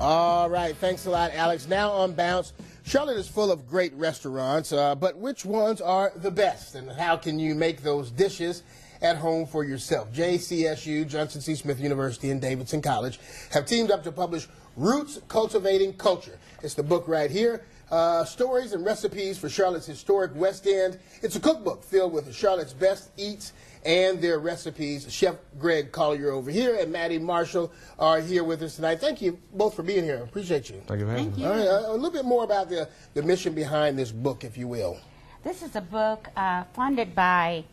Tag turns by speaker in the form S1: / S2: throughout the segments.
S1: All right, thanks a lot, Alex. Now on Bounce, Charlotte is full of great restaurants, uh, but which ones are the best, and how can you make those dishes at home for yourself? JCSU, Johnson C. Smith University, and Davidson College have teamed up to publish Roots Cultivating Culture. It's the book right here. Uh, stories and recipes for Charlotte's historic West End. It's a cookbook filled with Charlotte's best eats and their recipes. Chef Greg Collier over here and Mattie Marshall are here with us tonight. Thank you both for being here. Appreciate you.
S2: Thank you for having me.
S1: All right, uh, a little bit more about the, the mission behind this book, if you will.
S3: This is a book uh, funded by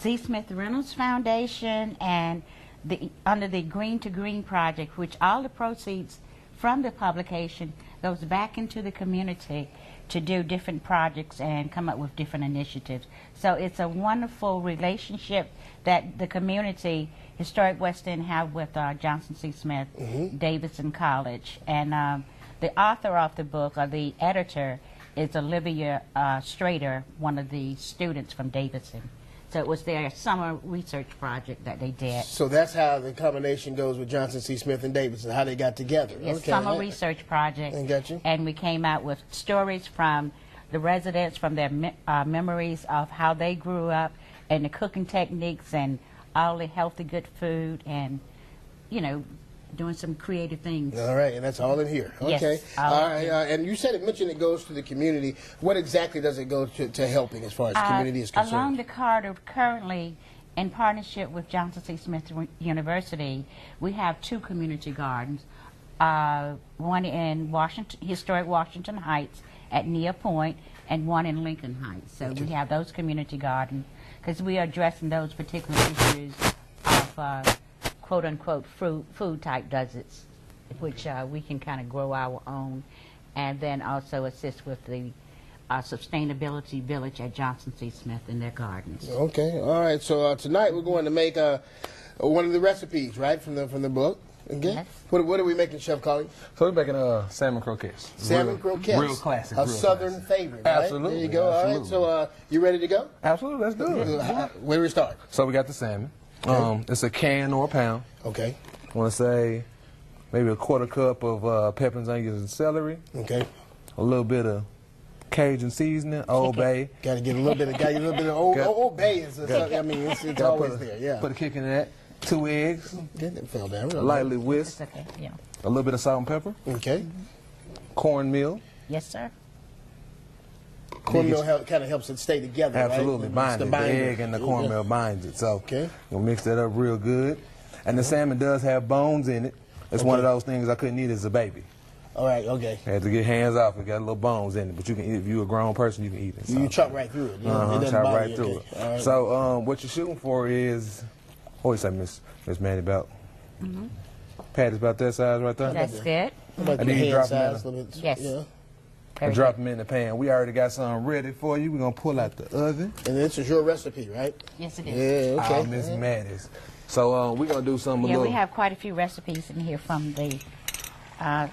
S3: Z. Smith Reynolds Foundation and the, under the Green to Green project, which all the proceeds from the publication goes back into the community to do different projects and come up with different initiatives. So it's a wonderful relationship that the community, Historic West End, have with uh, Johnson C. Smith, Davidson College. And um, the author of the book, or the editor, is Olivia uh, Strader, one of the students from Davidson. So it was their summer research project that they did.
S1: So that's how the combination goes with Johnson C. Smith and Davidson, how they got together.
S3: It's
S1: okay.
S3: summer research project.
S1: I got you.
S3: And we came out with stories from the residents, from their me- uh, memories of how they grew up, and the cooking techniques, and all the healthy, good food, and you know, doing some creative things.
S1: All right, and that's all in here. Okay.
S3: all
S1: all
S3: in
S1: right. Uh, and you said it mentioned it goes to the community. What exactly does it go to, to helping as far as
S3: Uh,
S1: community is concerned?
S3: Along the corridor, currently, in partnership with Johnson C. Smith University, we have two community gardens. Uh, one in Washington, historic Washington Heights at Nia Point, and one in Lincoln Heights. So we have those community gardens because we are addressing those particular issues of uh, quote unquote food, food type deserts, which uh, we can kind of grow our own, and then also assist with the uh, sustainability village at Johnson C. Smith in their gardens.
S1: Okay. All right. So uh, tonight we're going to make uh, one of the recipes, right, from the from the book. Okay.
S3: Yes.
S1: What, what are we making, Chef Collie?
S2: So we're making uh, salmon croquettes.
S1: Salmon
S2: real,
S1: croquettes.
S2: Real classic.
S1: A
S2: real
S1: southern
S2: classic.
S1: favorite. Right?
S2: Absolutely,
S1: There you go. All right. So uh, you ready to go?
S2: Absolutely, let's do it.
S1: Where do we start?
S2: So we got the salmon. Um, it's a can or a pound.
S1: Okay.
S2: I want to say maybe a quarter cup of uh, peppers, onions, and celery.
S1: Okay.
S2: A little bit of Cajun seasoning, Old Bay.
S1: Got to get a little bit of got a little bit of old,
S2: Got-
S1: old bay is. A, I mean, it's, it's always
S2: a,
S1: there. Yeah.
S2: Put a kick in that. Two eggs,
S1: That didn't fell down.
S2: lightly
S3: It's
S2: whisked,
S3: okay. Yeah.
S2: a little bit of salt and pepper,
S1: Okay.
S2: cornmeal.
S3: Yes, sir.
S1: Cornmeal help, kind of helps it stay together.
S2: Absolutely,
S1: It's
S2: binds
S1: the
S2: it. The egg and the
S1: Yeah.
S2: cornmeal binds it. So
S1: Okay.
S2: you'll mix that up real good. And the salmon does have bones in it. It's one of those things I couldn't eat as a baby.
S1: All right. Okay.
S2: I had to get hands off. It got little bones in it, but you can eat. If you're a grown person, you can eat it.
S1: You
S2: So.
S1: chop right through it. You know, it
S2: Uh-huh,
S1: doesn't
S2: chop
S1: bother
S2: right through
S1: Okay.
S2: it.
S1: All right.
S2: So um, what you're shooting for is, what you say, Miss Miss Mattie, about is about that size right there.
S3: That's good.
S1: How about
S2: And
S1: your
S2: then drop
S1: size
S2: a-
S1: a little bit?
S3: Yes.
S1: Yeah.
S2: I
S3: Very
S2: drop them in the pan. We already got something ready for you. We're gonna pull out the oven.
S1: And this is your recipe, right?
S3: Yes, it is.
S1: Yeah. Okay.
S2: Oh, Miss Mattie's. So um, we're gonna do something a
S3: Yeah,
S2: little.
S3: we have quite a few recipes in here from the uh,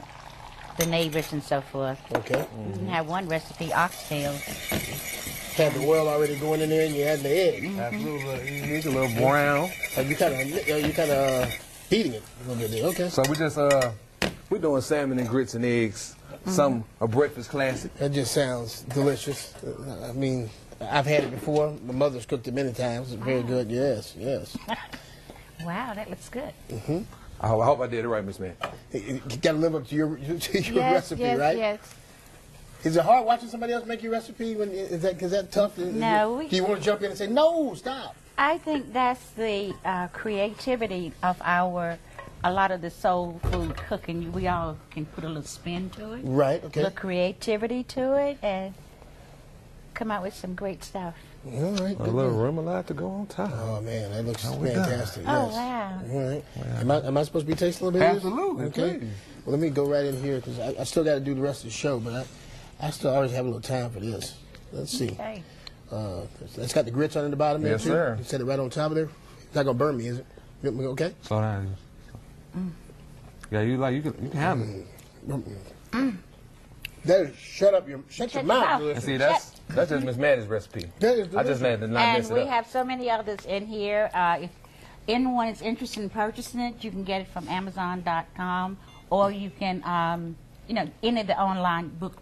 S3: the neighbors and so forth.
S1: Okay.
S3: We have one recipe, oxtail.
S1: Had the oil already going in there, and you had the egg.
S2: Absolutely. You need a little brown.
S1: Have you kind of you kind of uh, heating it a little bit there? Okay.
S2: So we just uh, we're doing salmon and grits and eggs. Some a breakfast classic.
S1: That just sounds delicious. Uh, I mean, I've had it before. My mother's cooked it many times. It's very good. Yes. Yes.
S3: Wow, that looks good.
S2: I hope, I hope I did it right, Miss Man.
S1: You got to live up to your to your
S3: yes,
S1: recipe,
S3: yes,
S1: right?
S3: yes.
S1: Is it hard watching somebody else make your recipe? When is that is that tough? Is
S3: No,
S1: it- Do you want to jump in and say no? Stop.
S3: I think that's the uh, creativity of our, a lot of the soul food cooking. We all can put a little spin to it,
S1: Right. Okay.
S3: A little creativity to it, and come out with some great stuff.
S1: All right.
S2: A
S1: good
S2: little
S1: deal.
S2: remoulade to go on top.
S1: Oh man, that looks
S2: we done.
S1: fantastic.
S3: Oh,
S1: yes.
S3: wow.
S1: All right. Am I am I supposed to be tasting a little bit? of this?
S2: Absolutely,
S1: Okay.
S2: please.
S1: Well, let me go right in here because I, I still got to do the rest of the show, but I I still always have a little time for this. Let's see.
S3: Okay.
S1: Uh, that's got the grits on the bottom there
S2: Yes,
S1: too.
S2: sir.
S1: You set it right on top of there. It's not gonna burn me, is it? You- you Okay.
S2: Slow down. Yeah, you like you can you can have it.
S1: That is, shut up your shut your
S3: Shut your
S1: mouth.
S3: mouth.
S2: See that's that's just Miss Mattie's recipe.
S1: That is
S2: I just
S1: delicious.
S2: made it not
S3: And
S2: mess it
S3: we
S2: up.
S3: have so many others in here. Uh, if anyone is interested in purchasing it, you can get it from Amazon.com or you can, um, you know, any of the online book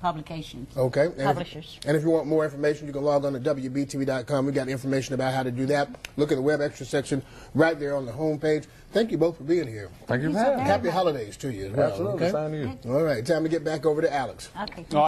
S3: publications.
S1: Okay. And if-
S3: Publishers.
S1: and if you want more information, you can log on to WBTV.com. We got information about how to do that. Look at the web extra section right there on the homepage. Thank you both for being here.
S2: Thank you
S3: Thank
S2: for
S3: you so
S2: having me.
S1: Happy holidays to you as well.
S2: Absolutely.
S1: okay?
S2: Same you.
S1: All right, time to get back over to Alex.
S3: Okay.